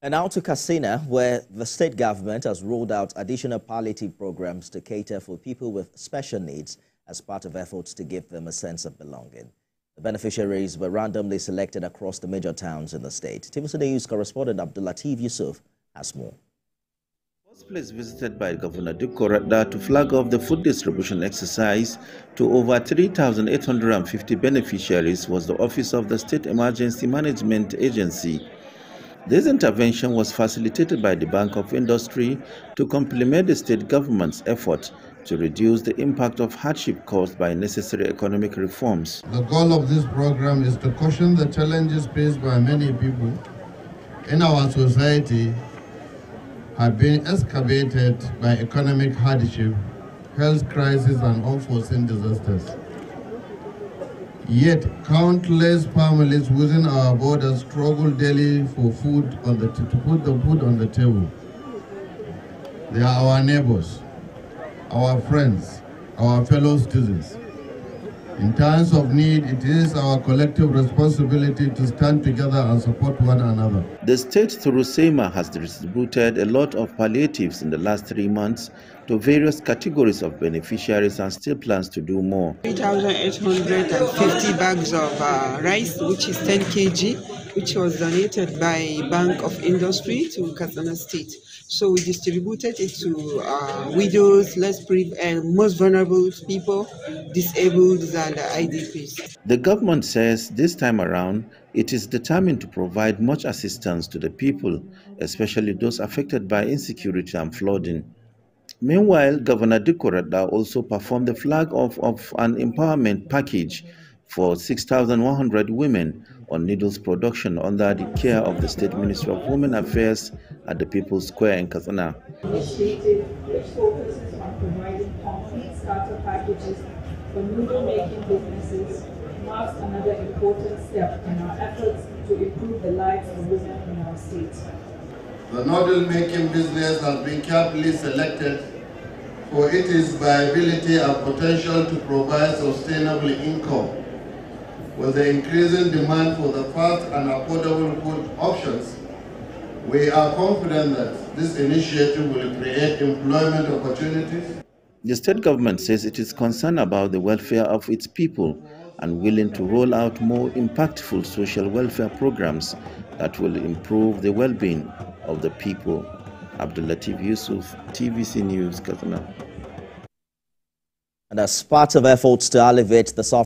And now to Katsina, where the state government has rolled out additional palliative programs to cater for people with special needs as part of efforts to give them a sense of belonging. The beneficiaries were randomly selected across the major towns in the state. TVC News correspondent Abdulatif Yusuf has more. First place visited by Governor Dikko Radda to flag off the food distribution exercise to over 3,850 beneficiaries was the Office of the State Emergency Management Agency this intervention was facilitated by the Bank of Industry to complement the state government's effort to reduce the impact of hardship caused by necessary economic reforms. The goal of this program is to cushion the challenges faced by many people in our society have been excavated by economic hardship, health crisis and unforeseen disasters. Yet countless families within our borders struggle daily for food on the to put the food on the table. They are our neighbors, our friends, our fellow citizens. In times of need, it is our collective responsibility to stand together and support one another. The state through SEMA has distributed a lot of palliatives in the last three months to various categories of beneficiaries and still plans to do more. 3,850 bags of uh, rice, which is 10 kg, which was donated by Bank of Industry to Katsina State. So we distributed it to uh, widows, less pre- and most vulnerable people, disabled, and IDPs. The government says this time around it is determined to provide much assistance to the people, especially those affected by insecurity and flooding. Meanwhile, Governor Dikko also performed the flag off of an empowerment package for 6,100 women on noodles production under the care of the State Ministry of Women Affairs at the People's Square in Katsina. Initiative which focuses on providing complete starter packages for noodle making businesses marks another important step in our efforts to improve the lives of women in our state. The noodle making business has been carefully selected for its viability and potential to provide sustainable income with the increasing demand for the fast and affordable food options, we are confident that this initiative will create employment opportunities. The state government says it is concerned about the welfare of its people and willing to roll out more impactful social welfare programs that will improve the well-being of the people. Abdulatif Yusuf, TVC News, Katsina. And as part of efforts to alleviate the suffering